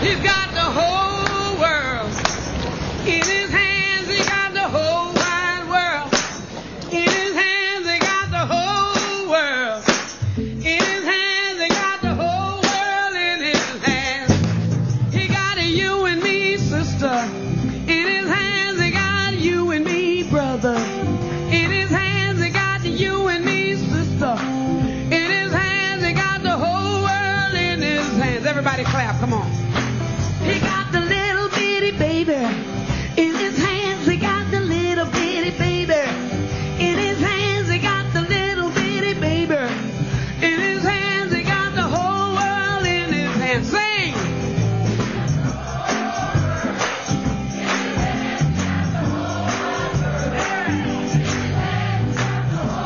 He's got the whole world in his hands. He got the whole wide world in his hands. He got the whole world in his hands. He got the whole world in his hands. He got you and me, sister, in his hands. He got you and me, brother. In his hands, he got you and me, sister. In his hands, he got the whole world in his hands. Everybody clap, come on. Vence.